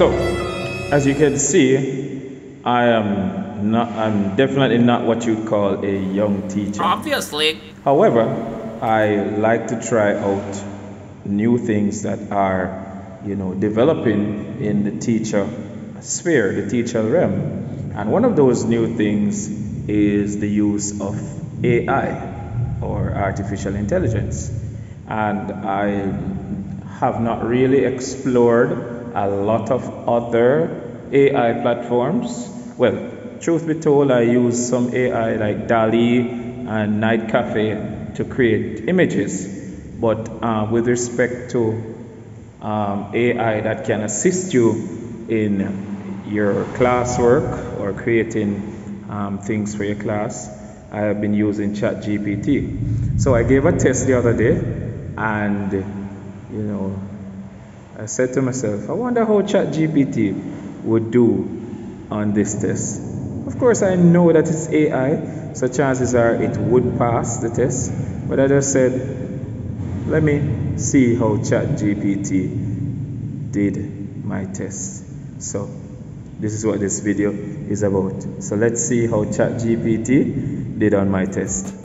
So, as you can see, I am not, I'm definitely not what you'd call a young teacher. Obviously. However, I like to try out new things that are, you know, developing in the teacher sphere, the teacher realm. And one of those new things is the use of AI or artificial intelligence. And I have not really explored a lot of other AI platforms. Well, truth be told, I use some AI like DALL-E and Night Cafe to create images. But uh, with respect to um, AI that can assist you in your classwork or creating um, things for your class, I have been using ChatGPT. So I gave a test the other day, and you know, I said to myself, I wonder how ChatGPT would do on this test. Of course, I know that it's AI, so chances are it would pass the test. But I just said, let me see how ChatGPT did my test. So this is what this video is about. So let's see how ChatGPT did on my test.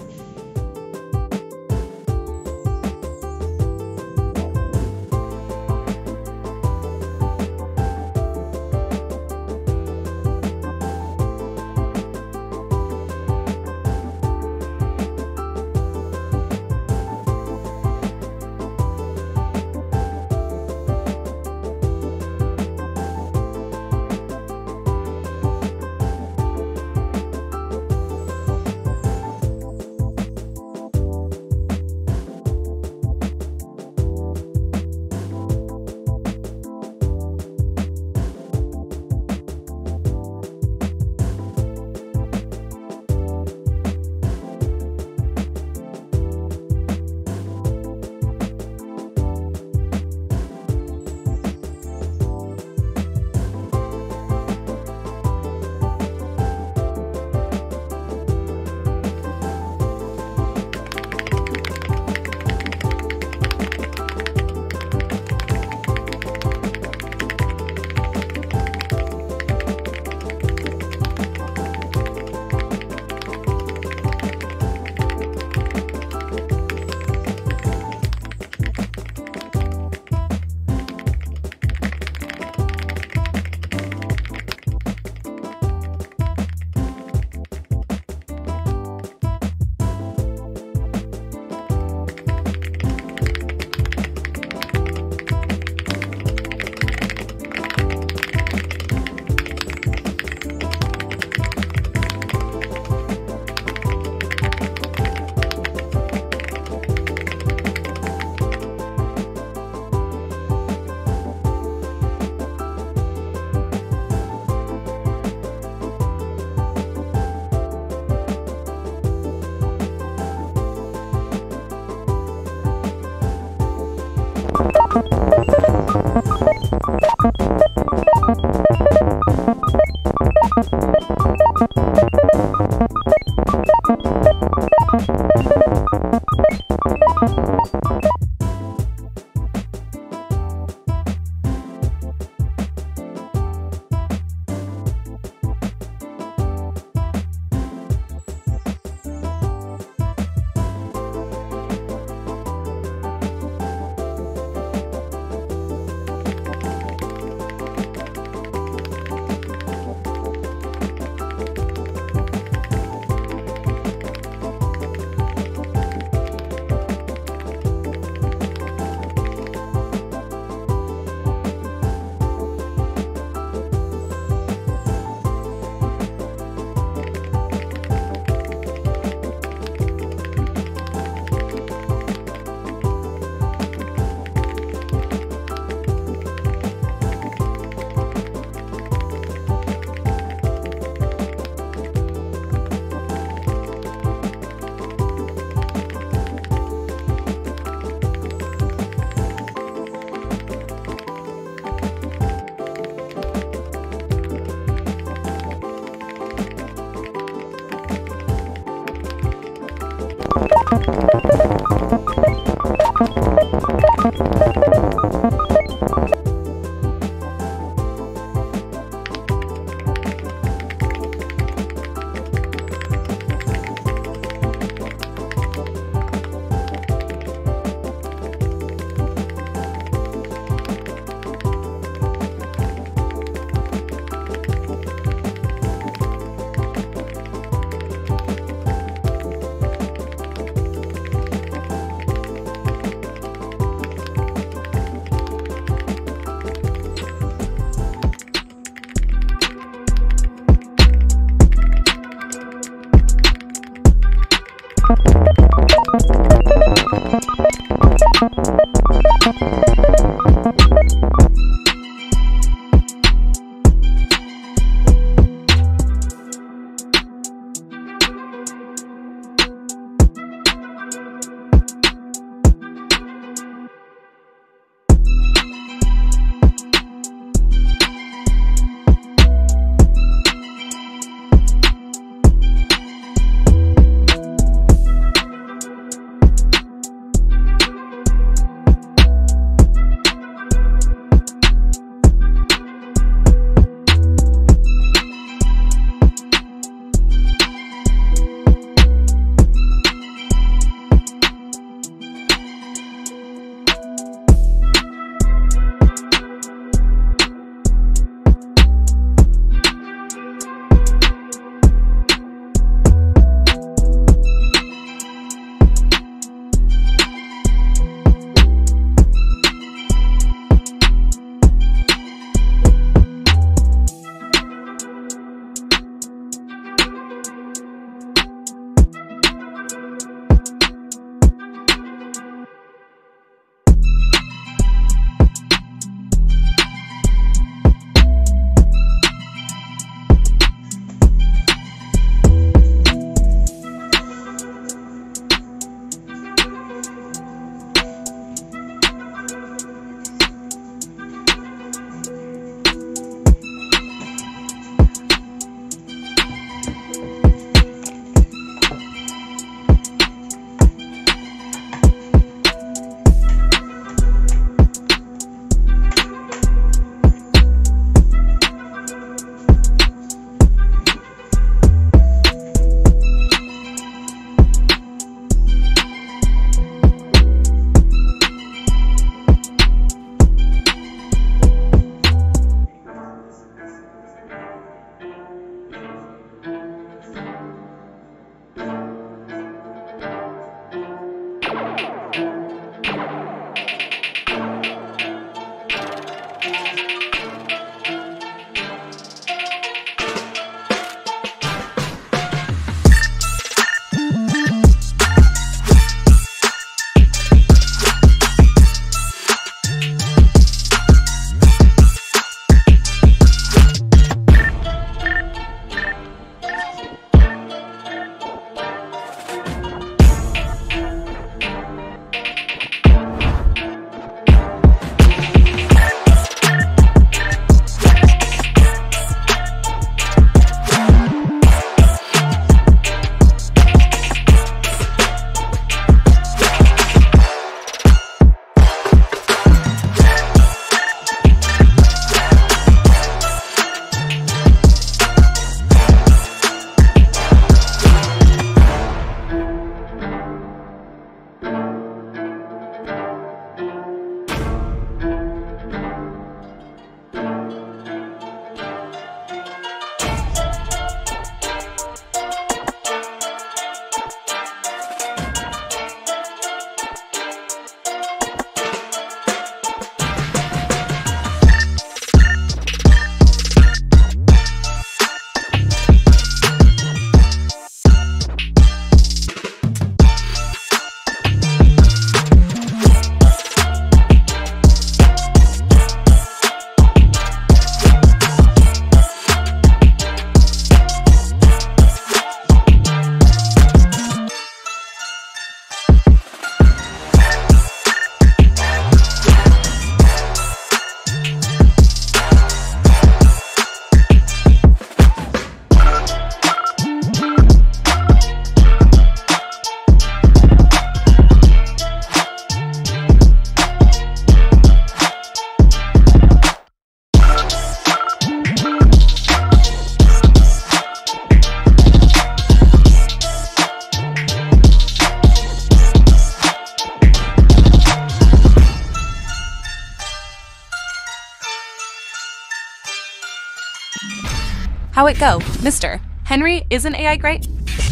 How it go, Mr. Henry, isn't AI great?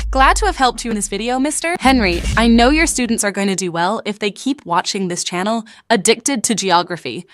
Glad to have helped you in this video, Mr. Henry, I know your students are going to do well if they keep watching this channel, Addicted to Geography.